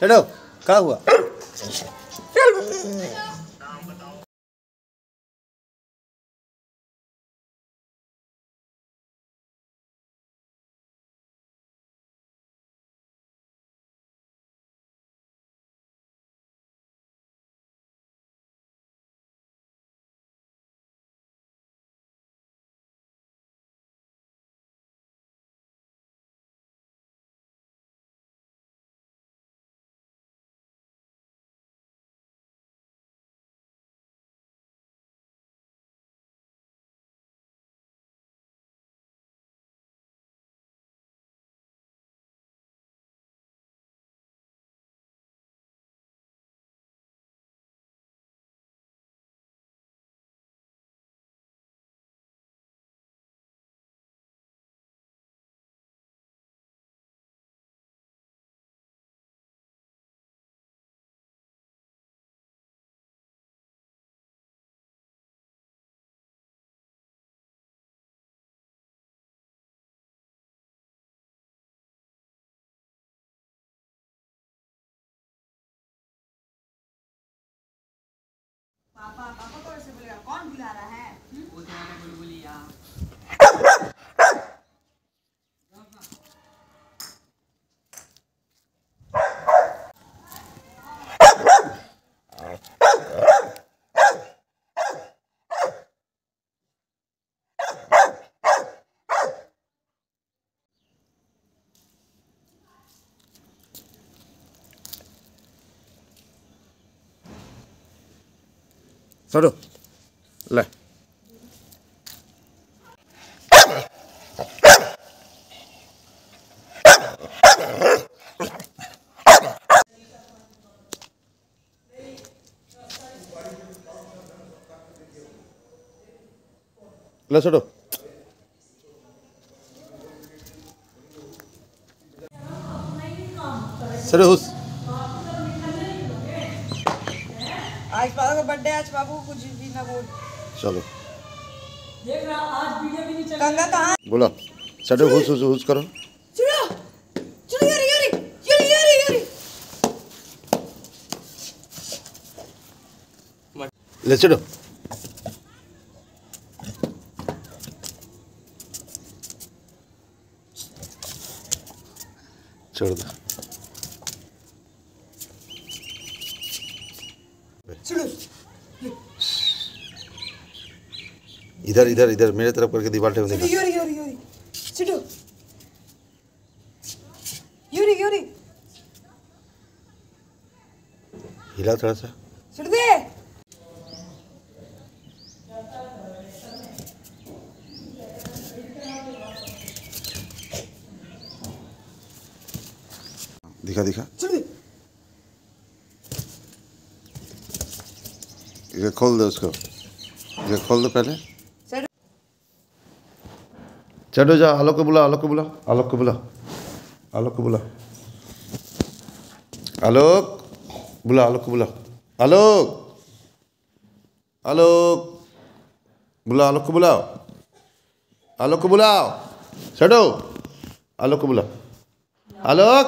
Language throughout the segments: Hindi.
चलो क्या हुआ? पापा पापा को ऐसे बोलेगा कौन बुला रहा है हम्म? बुलबुलिया छोड़ो ले ले छोड़ो चलो हुस आज पापा का बर्थडे आज बाबू कुछ भी ना बोल। चलो। देख रहा आज वीडियो भी नहीं चल गंगा कहाँ? बोलो चलो हुस हुस हुस करो। चलो चलो यारी यारी यारी यारी यारी। ले चलो छोड़ दो चलो इधर इधर इधर मेरे तरफ़ करके दीवार ठेक देखा। यारी यारी यारी चलो यारी यारी हिला थोड़ा सा। चल दे। दिखा दिखा। चल दे। ये खोल दो उसको। ये खोल दो पहले। चलो जा आलोक को बुला आलोक को बुला आलोक को बुला आलोक को बुला आलोक बुला आलोक को बुला आलोक आलोक बुला आलोक को बुलाओ आलोक को बुलाओ चलो आलोक को बुला आलोक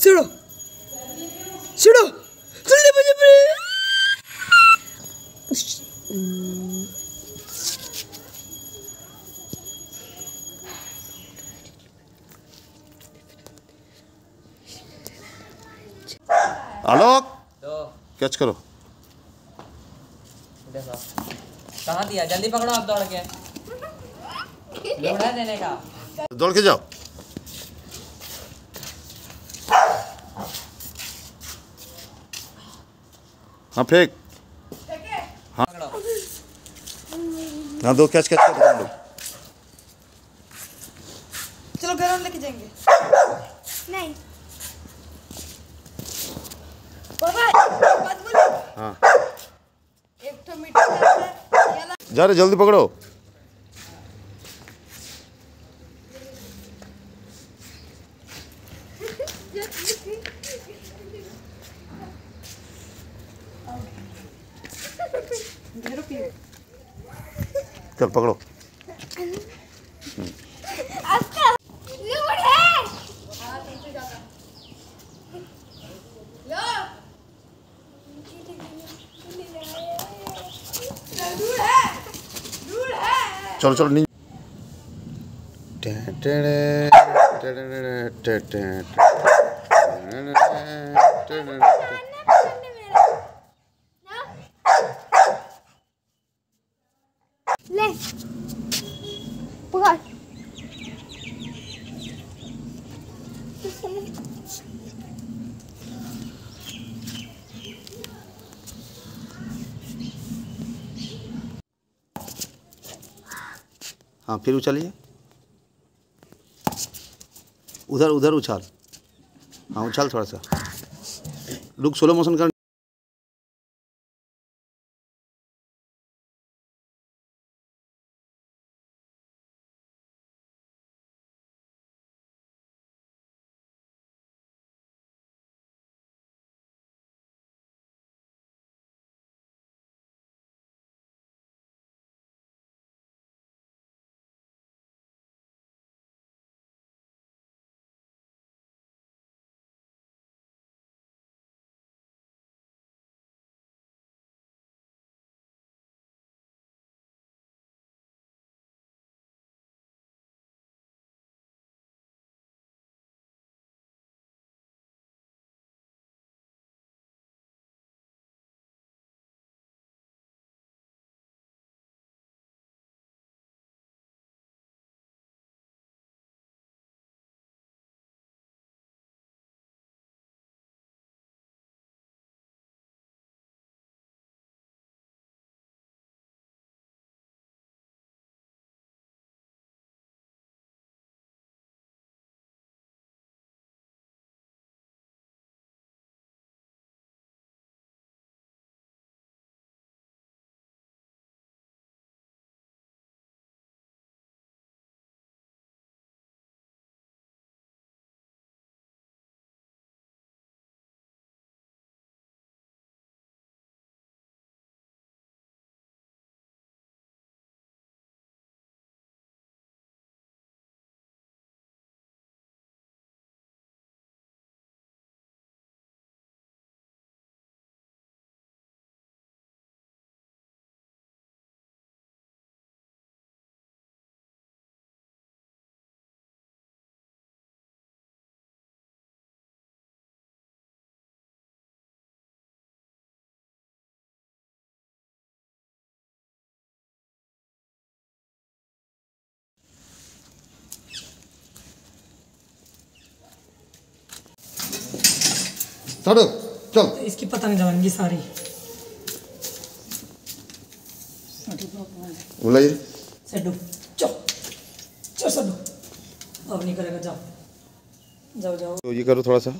उठा उठा आलोक को उठा आलोक उठा उठा आलोक को चलो चलो चल दे मुझे आलोक कैच करो। कहाँ दिया? जल्दी पकड़ो आप दौड़ के लोड़ा देने का। दौड़ के जाओ। हाँ फेंक। हाँ। हाँ दो कैच कैच कर दो चलो घर लेके जाएँगे। नहीं। बाबा हाँ। एक तो मीटर जा रहे जल्दी पकड़ो। चल पकड़ो चलो चलो नी ले पकड़ हाँ फिर उछालिए। उधर उधर उछाल। हाँ उछाल थोड़ा सा। रुक सोलो मोशन कर चलो चल। इसकी पतंग जवानगी सारी। बुलाइए। सड्डू चो चो सड्डू। अब नहीं करेगा जाओ। जाओ जाओ। तो ये करो थोड़ा सा।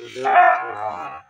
Yeah.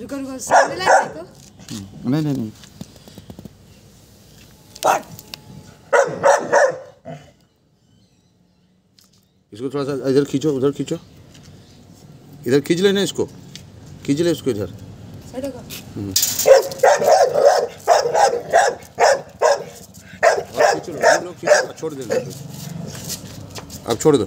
रुको रुको सामने ला देखो नहीं नहीं नहीं। इसको थोड़ा सा इधर खींचो, उधर खींचो। इधर खींच लेना इसको। खींच ले इसको इधर। खींचो छोड़ अब छोड़ दो।